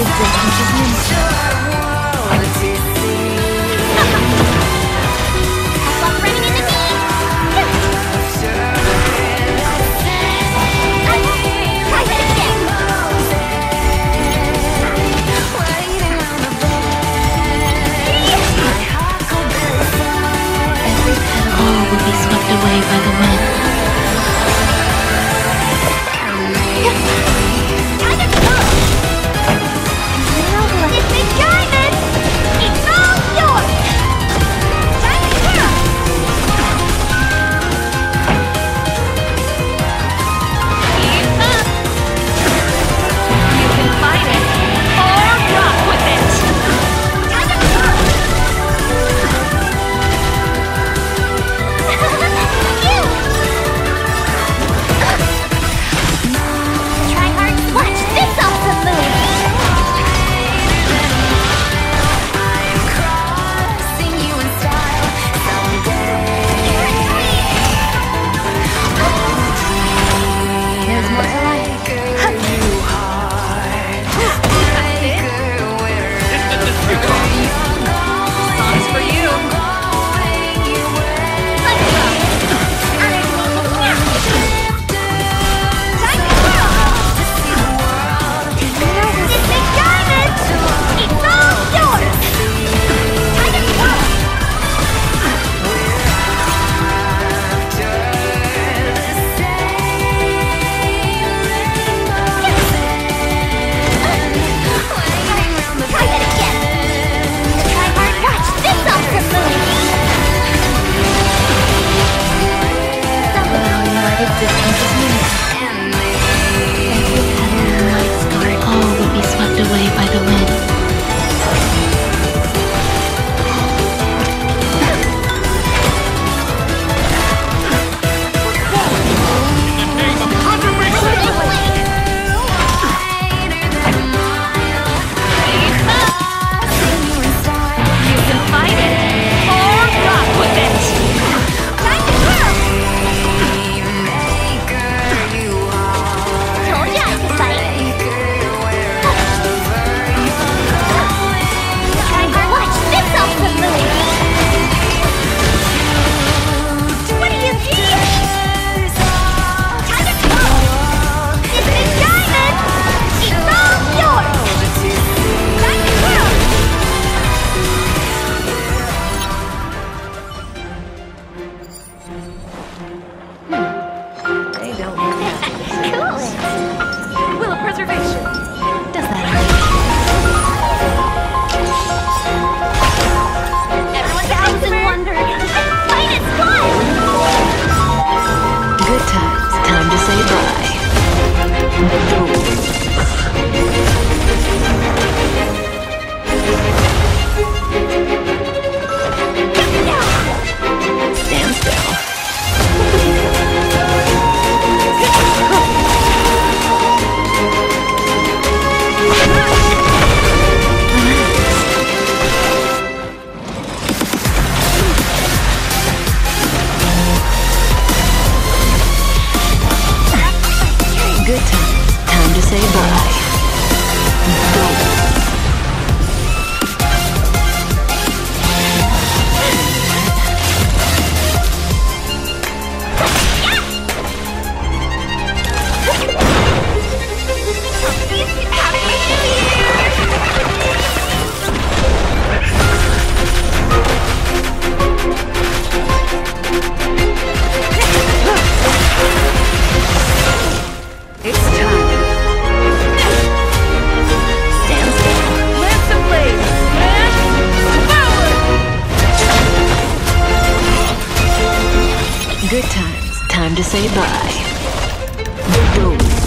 It didn't good time. Time to say bye. Bye. good times. Time to say bye. The